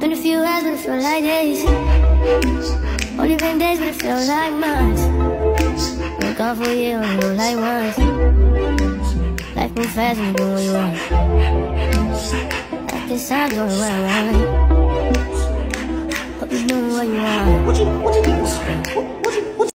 Been a few hours, but it feels like days Only been days, but it feels like months Been gone for a year, only know like once Life moves fast when you do what you want At this time, going where I want Hope you're doing what you want